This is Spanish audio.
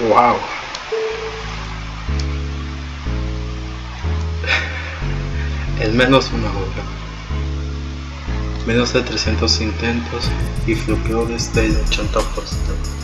wow. Es menos una hora. Menos de 300 intentos y floqueo desde el 80%.